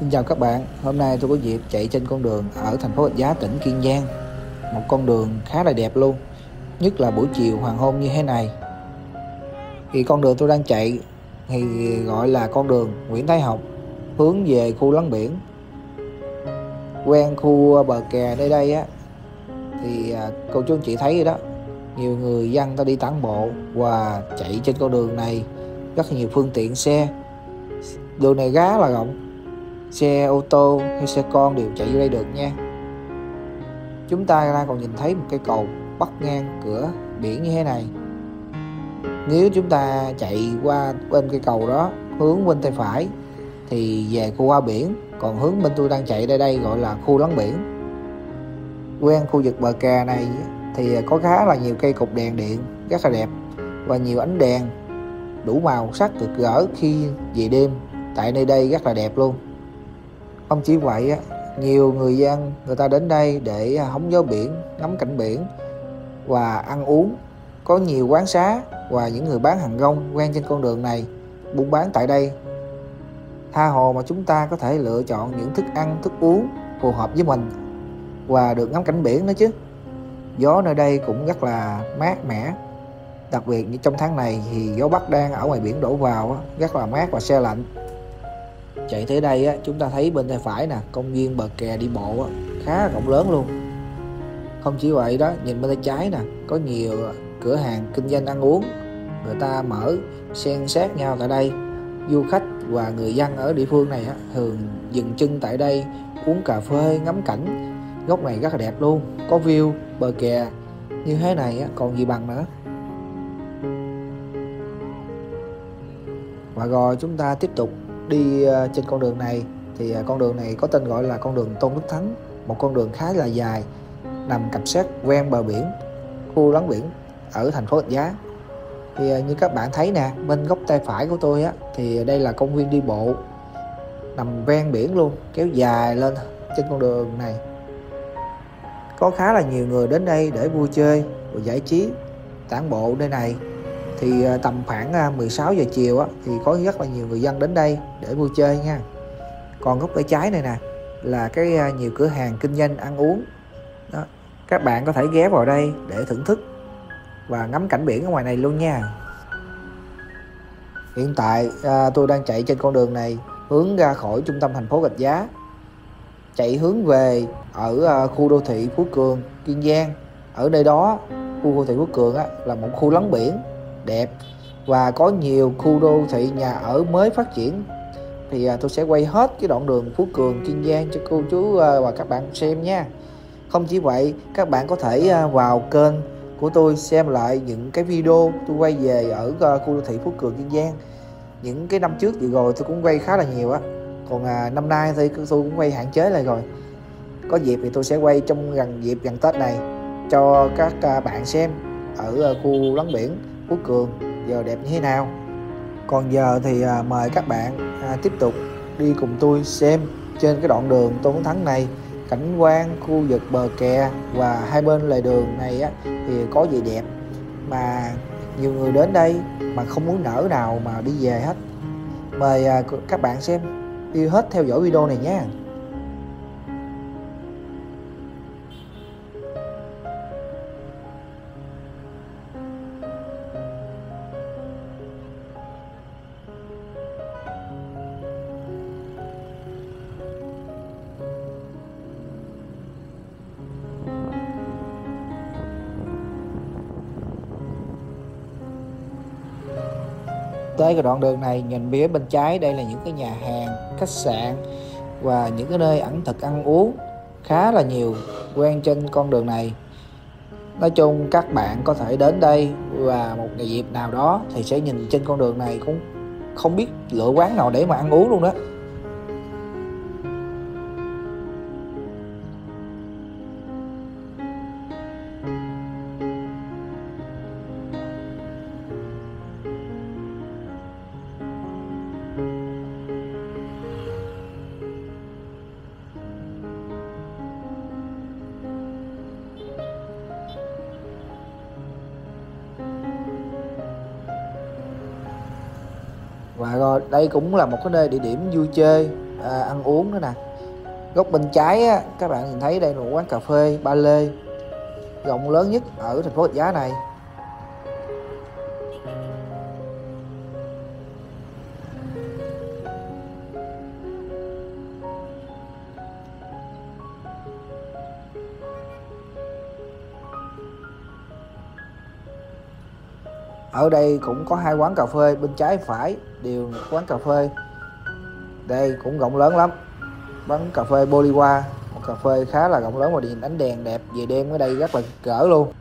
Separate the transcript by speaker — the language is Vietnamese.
Speaker 1: Xin chào các bạn, hôm nay tôi có dịp chạy trên con đường ở thành phố Rạch Giá, tỉnh Kiên Giang. Một con đường khá là đẹp luôn, nhất là buổi chiều hoàng hôn như thế này. Thì con đường tôi đang chạy thì gọi là con đường Nguyễn Thái Học hướng về khu lấn biển. Quen khu bờ kè nơi đây á thì à, cô chú anh chị thấy rồi đó nhiều người dân ta đi tản bộ và chạy trên con đường này. Rất là nhiều phương tiện xe đường này gá là rộng xe, ô tô hay xe con đều chạy vô đây được nha. Chúng ta đang còn nhìn thấy một cây cầu bắc ngang cửa biển như thế này. Nếu chúng ta chạy qua bên cây cầu đó, hướng bên tay phải, thì về khu qua biển, còn hướng bên tôi đang chạy đây đây gọi là khu lấn biển. Quen khu vực bờ kè này thì có khá là nhiều cây cục đèn điện rất là đẹp và nhiều ánh đèn đủ màu sắc rực rỡ khi về đêm tại nơi đây rất là đẹp luôn không chỉ vậy á, nhiều người dân, người ta đến đây để à, hóng gió biển, ngắm cảnh biển và ăn uống. Có nhiều quán xá và những người bán hàng rong quen trên con đường này, buôn bán tại đây. Tha hồ mà chúng ta có thể lựa chọn những thức ăn, thức uống phù hợp với mình và được ngắm cảnh biển nữa chứ. Gió nơi đây cũng rất là mát mẻ. Đặc biệt như trong tháng này thì gió bắc đang ở ngoài biển đổ vào rất là mát và xe lạnh chạy tới đây á, chúng ta thấy bên tay phải nè công viên bờ kè đi bộ á, khá rộng lớn luôn. Không chỉ vậy đó nhìn bên tay trái nè có nhiều cửa hàng kinh doanh ăn uống. Người ta mở xen sát nhau tại đây. Du khách và người dân ở địa phương này á, thường dừng chân tại đây uống cà phê ngắm cảnh. Góc này rất là đẹp luôn có view bờ kè như thế này á, còn gì bằng nữa. Và rồi chúng ta tiếp tục đi ờ, trên con đường này thì ờ, con đường này có tên gọi là con đường Tôn Đức Thắng, một con đường khá là dài, nằm cặp sát ven bờ biển, khu lấn biển ở thành phố Rạch Giá. Thì ờ, như các bạn thấy nè, bên góc tay phải của tôi á, thì đây là công viên đi bộ, nằm ven biển luôn, kéo dài lên trên con đường này. Có khá là nhiều người đến đây để vui chơi, và giải trí tản bộ nơi này thì à, tầm khoảng à, 16 giờ chiều á, thì có rất là nhiều người dân đến đây để vui chơi nha. Còn góc tay trái này nè là cái à, nhiều cửa hàng kinh doanh ăn uống. Đó các bạn có thể ghé vào đây để thưởng thức và ngắm cảnh biển ở ngoài này luôn nha. Hiện tại à, tôi đang chạy trên con đường này hướng ra khỏi trung tâm thành phố Gạch Giá. Chạy hướng về ở khu đô thị Phú Cường Kiên Giang. Ở nơi đó khu đô thị Phú Cường á, là một khu lấn biển đẹp và có nhiều khu đô thị nhà ở mới phát triển. Thì à, tôi sẽ quay hết cái đoạn đường Phú Cường Kiên Giang cho cô chú à, và các bạn xem nha. Không chỉ vậy các bạn có thể à, vào kênh của tôi xem lại những cái video tôi quay về ở khu đô thị Phú Cường Kiên Giang. Những cái năm trước vừa rồi tôi cũng quay khá là nhiều á. Còn à, năm nay thì tôi cũng quay hạn chế lại rồi. Có dịp thì tôi sẽ quay trong gần dịp gần Tết này cho các bạn xem ở khu lấn biển của Cường giờ đẹp như thế nào? Còn giờ thì à, mời các bạn à, tiếp tục đi cùng tôi xem trên cái đoạn đường Tôn Thắng này cảnh quan khu vực bờ kè và hai bên lề đường này á, thì có gì đẹp mà nhiều người đến đây mà không muốn nở nào mà đi về hết. Mời à, các bạn xem đi hết theo dõi video này nhé tới cái đoạn đường này, nhìn phía bên trái, đây là những cái nhà hàng, khách sạn và những cái nơi ẩm thực ăn uống khá là nhiều quen trên con đường này. Nói chung các bạn có thể đến đây và một ngày dịp nào đó thì sẽ nhìn trên con đường này cũng không biết lựa quán nào để mà ăn uống luôn đó. Và rồi đây cũng là một cái nơi địa điểm vui chơi à, ăn uống nữa nè. Góc bên trái á, các bạn nhìn thấy đây là một quán cà phê ba lê. Rộng lớn nhất ở thành phố Rạch Giá này. Ở đây cũng có hai quán cà phê bên trái phải đều một quán cà phê. Đây cũng rộng lớn lắm. Quán cà phê Bolivar, một cà phê khá là rộng lớn và điện ánh đèn đẹp về đêm ở đây rất là cỡ luôn.